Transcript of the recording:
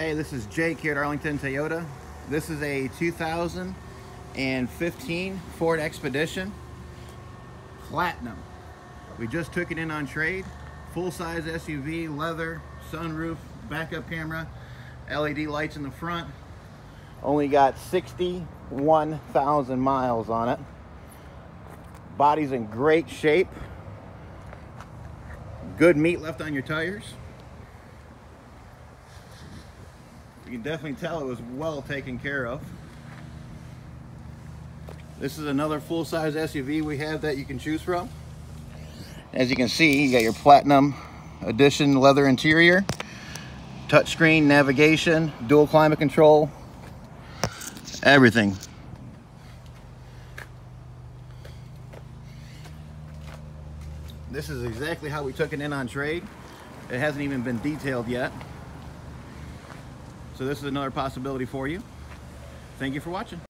Hey, this is Jake here at Arlington Toyota. This is a 2015 Ford Expedition Platinum. We just took it in on trade. Full-size SUV, leather, sunroof, backup camera, LED lights in the front. Only got 61,000 miles on it. Body's in great shape. Good meat left on your tires. You can definitely tell it was well taken care of. This is another full-size SUV we have that you can choose from. As you can see, you got your Platinum Edition leather interior, touchscreen navigation, dual climate control, everything. This is exactly how we took it in on trade. It hasn't even been detailed yet. So this is another possibility for you. Thank you for watching.